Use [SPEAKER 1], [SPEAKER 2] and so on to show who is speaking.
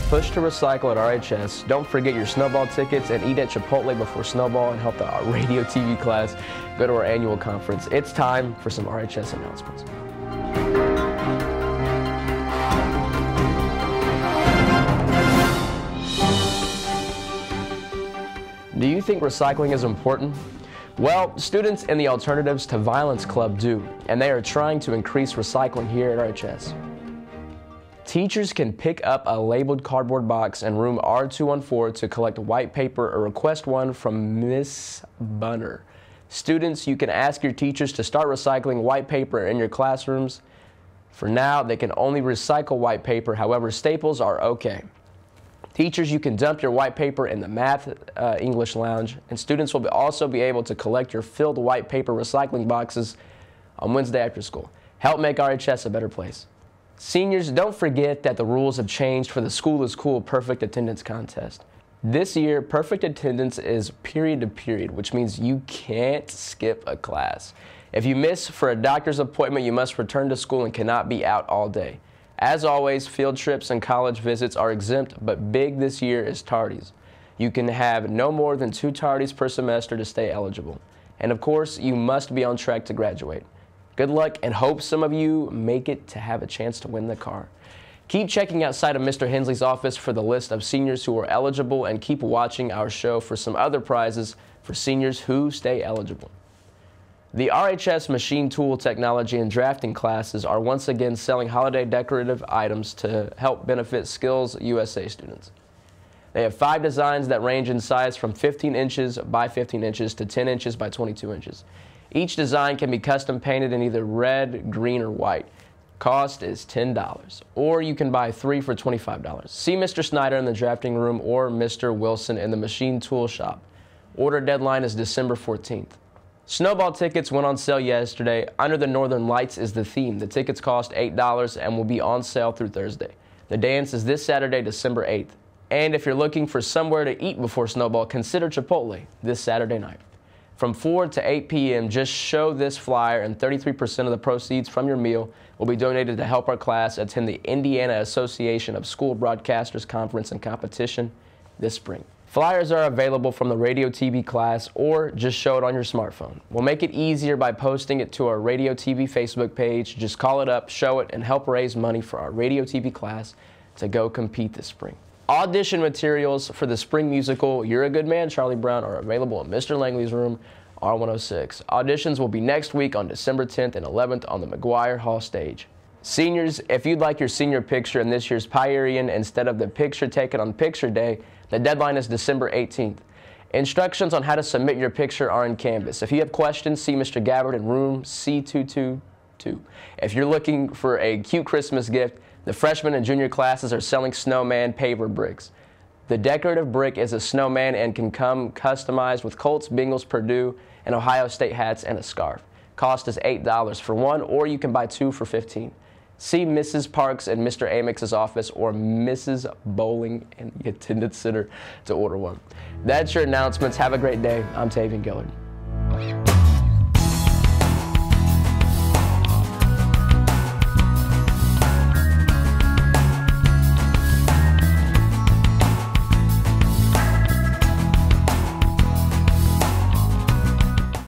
[SPEAKER 1] a push to recycle at RHS. Don't forget your snowball tickets and eat at Chipotle before snowball and help the uh, radio TV class go to our annual conference. It's time for some RHS announcements. Do you think recycling is important? Well, students in the Alternatives to Violence Club do, and they are trying to increase recycling here at RHS. Teachers can pick up a labeled cardboard box in room R214 to collect white paper or request one from Miss Bunner. Students, you can ask your teachers to start recycling white paper in your classrooms. For now, they can only recycle white paper, however, staples are okay. Teachers, you can dump your white paper in the Math uh, English Lounge, and students will be also be able to collect your filled white paper recycling boxes on Wednesday after school. Help make RHS a better place. Seniors, don't forget that the rules have changed for the School is Cool Perfect Attendance Contest. This year, perfect attendance is period to period, which means you can't skip a class. If you miss for a doctor's appointment, you must return to school and cannot be out all day. As always, field trips and college visits are exempt, but big this year is tardies. You can have no more than two tardies per semester to stay eligible. And of course, you must be on track to graduate. Good luck and hope some of you make it to have a chance to win the car. Keep checking outside of Mr. Hensley's office for the list of seniors who are eligible and keep watching our show for some other prizes for seniors who stay eligible. The RHS machine tool technology and drafting classes are once again selling holiday decorative items to help benefit Skills USA students. They have five designs that range in size from 15 inches by 15 inches to 10 inches by 22 inches. Each design can be custom painted in either red, green, or white. Cost is $10, or you can buy three for $25. See Mr. Snyder in the drafting room or Mr. Wilson in the machine tool shop. Order deadline is December 14th. Snowball tickets went on sale yesterday. Under the Northern Lights is the theme. The tickets cost $8 and will be on sale through Thursday. The dance is this Saturday, December 8th. And if you're looking for somewhere to eat before Snowball, consider Chipotle this Saturday night. From 4 to 8 p.m., just show this flyer, and 33% of the proceeds from your meal will be donated to help our class attend the Indiana Association of School Broadcasters Conference and Competition this spring. Flyers are available from the radio TV class or just show it on your smartphone. We'll make it easier by posting it to our radio TV Facebook page. Just call it up, show it, and help raise money for our radio TV class to go compete this spring. Audition materials for the spring musical You're a Good Man, Charlie Brown are available in Mr. Langley's room, R106. Auditions will be next week on December 10th and 11th on the McGuire Hall stage. Seniors, if you'd like your senior picture in this year's Pierian instead of the picture taken on Picture Day, the deadline is December 18th. Instructions on how to submit your picture are in Canvas. If you have questions, see Mr. Gabbard in room C222. If you're looking for a cute Christmas gift, the freshman and junior classes are selling snowman paver bricks. The decorative brick is a snowman and can come customized with Colts, Bengals, Purdue, and Ohio State hats and a scarf. Cost is $8 for one, or you can buy two for 15 See Mrs. Parks in Mr. Amix's office or Mrs. Bowling in the attendance center to order one. That's your announcements. Have a great day. I'm Tavian Gillard.